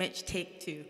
Mitch, take two.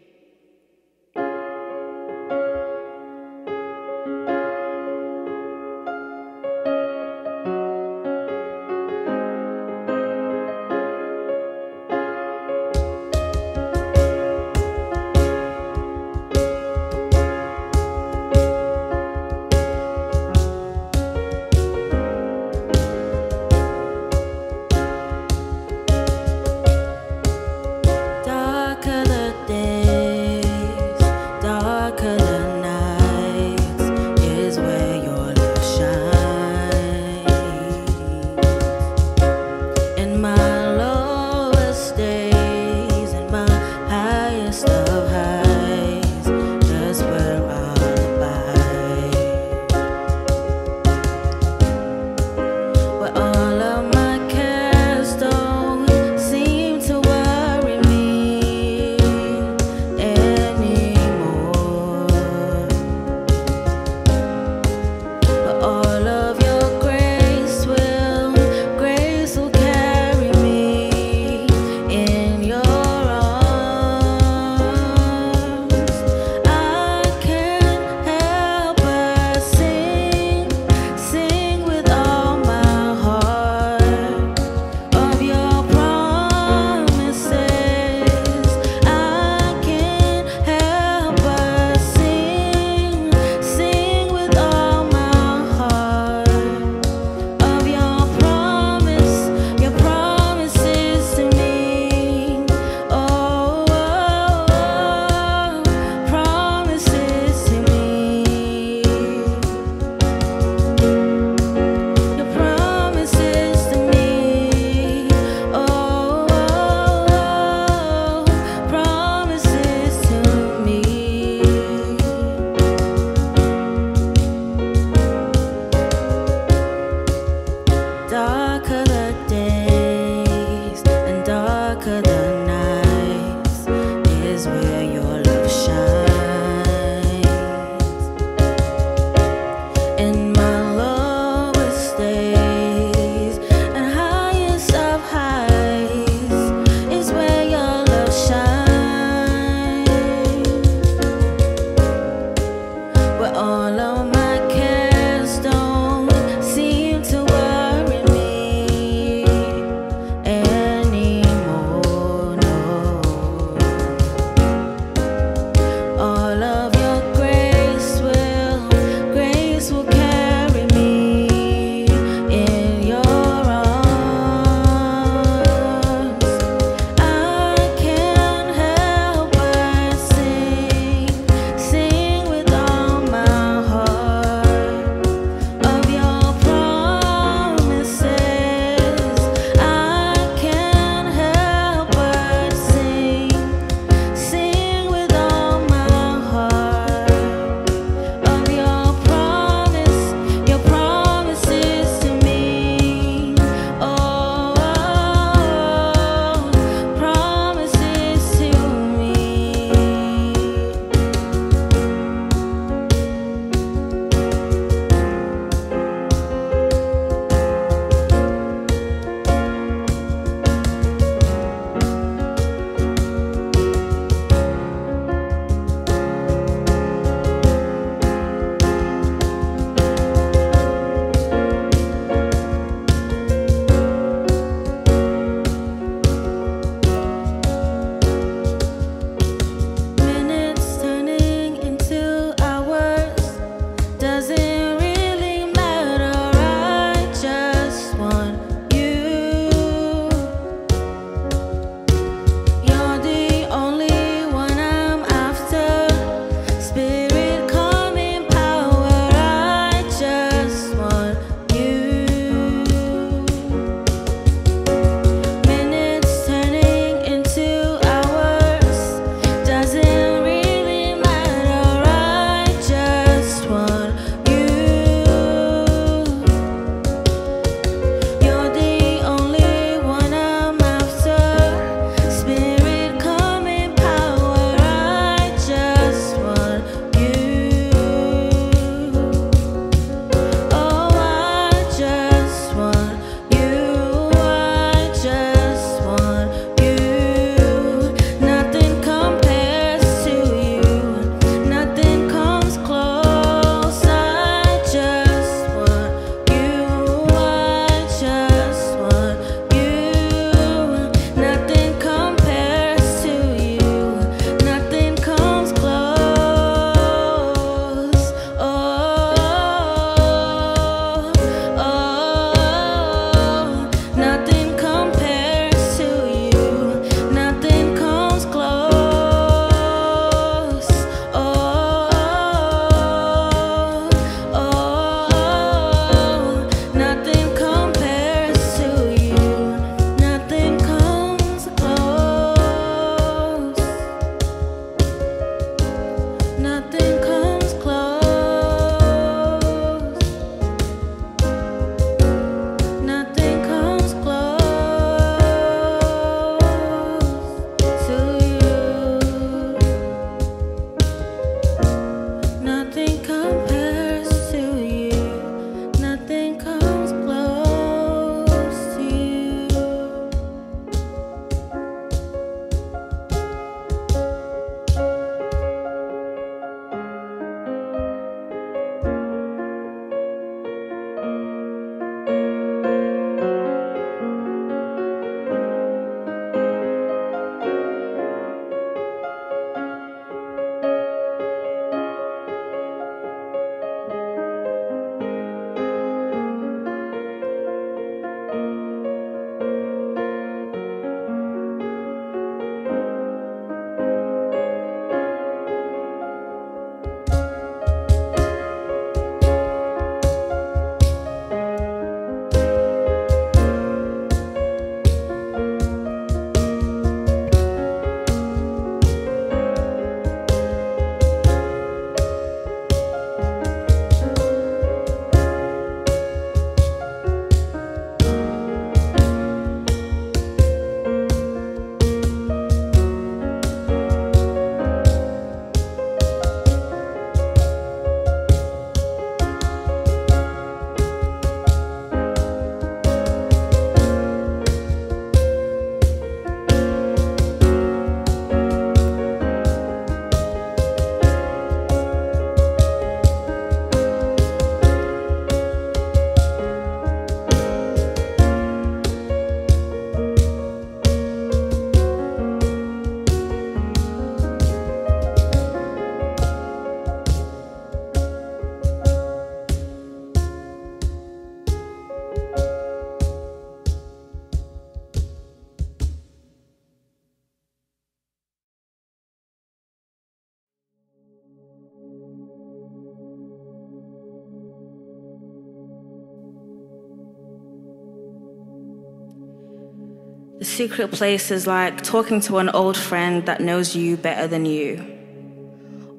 The secret place is like talking to an old friend that knows you better than you.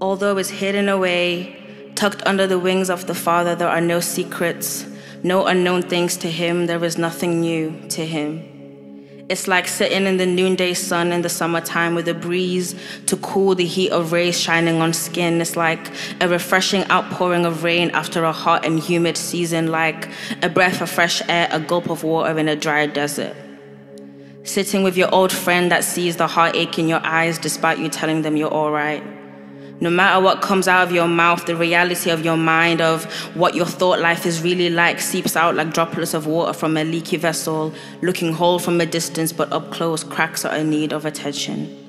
Although it's hidden away, tucked under the wings of the Father, there are no secrets, no unknown things to Him, there is nothing new to Him. It's like sitting in the noonday sun in the summertime with a breeze to cool the heat of rays shining on skin. It's like a refreshing outpouring of rain after a hot and humid season, like a breath of fresh air, a gulp of water in a dry desert. Sitting with your old friend that sees the heartache in your eyes despite you telling them you're all right. No matter what comes out of your mouth, the reality of your mind, of what your thought life is really like, seeps out like droplets of water from a leaky vessel, looking whole from a distance, but up close, cracks are in need of attention.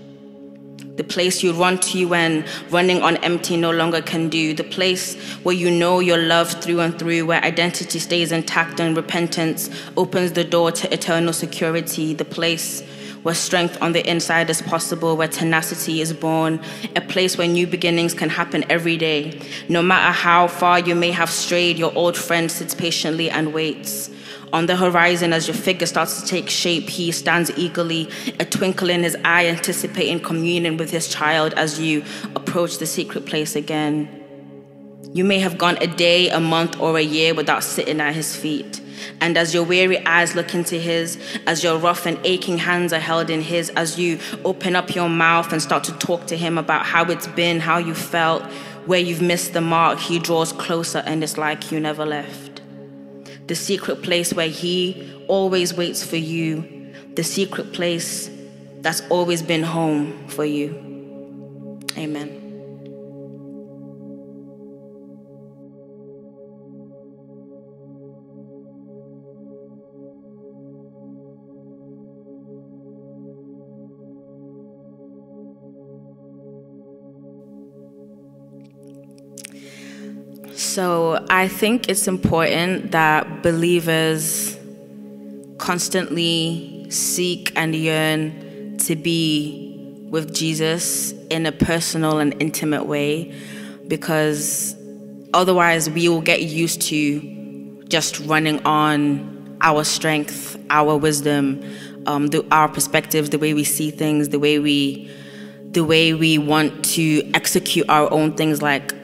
The place you run to when running on empty no longer can do. The place where you know you're loved through and through, where identity stays intact and repentance opens the door to eternal security. The place where strength on the inside is possible, where tenacity is born, a place where new beginnings can happen every day. No matter how far you may have strayed, your old friend sits patiently and waits. On the horizon, as your figure starts to take shape, he stands eagerly, a twinkle in his eye, anticipating communion with his child as you approach the secret place again. You may have gone a day, a month, or a year without sitting at his feet. And as your weary eyes look into his, as your rough and aching hands are held in his, as you open up your mouth and start to talk to him about how it's been, how you felt, where you've missed the mark, he draws closer and it's like you never left. The secret place where he always waits for you, the secret place that's always been home for you. Amen. So I think it's important that believers constantly seek and yearn to be with Jesus in a personal and intimate way because otherwise we will get used to just running on our strength, our wisdom, um, the, our perspectives, the way we see things, the way we the way we want to execute our own things. Like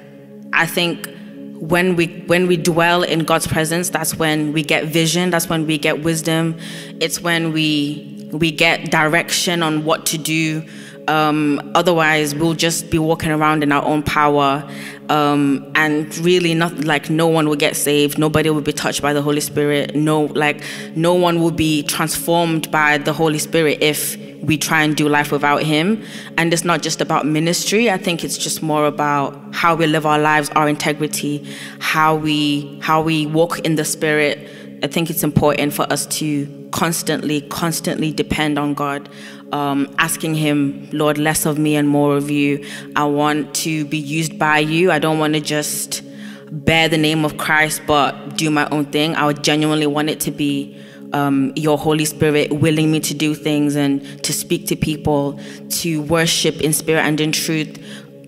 I think when we when we dwell in God's presence, that's when we get vision, that's when we get wisdom. It's when we we get direction on what to do. Um, otherwise, we'll just be walking around in our own power, um, and really not like no one will get saved. Nobody will be touched by the Holy Spirit. No, like no one will be transformed by the Holy Spirit if we try and do life without him and it's not just about ministry i think it's just more about how we live our lives our integrity how we how we walk in the spirit i think it's important for us to constantly constantly depend on god um, asking him lord less of me and more of you i want to be used by you i don't want to just bear the name of christ but do my own thing i would genuinely want it to be um, your Holy Spirit willing me to do things and to speak to people, to worship in spirit and in truth.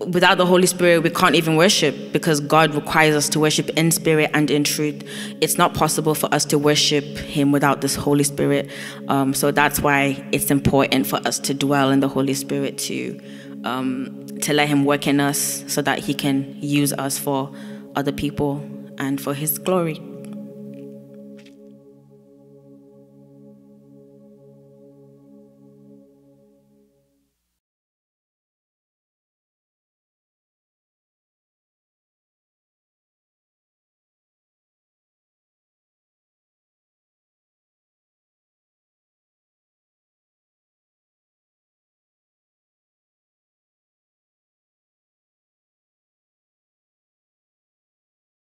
Without the Holy Spirit, we can't even worship because God requires us to worship in spirit and in truth. It's not possible for us to worship Him without this Holy Spirit. Um, so that's why it's important for us to dwell in the Holy Spirit to um, to let Him work in us, so that He can use us for other people and for His glory.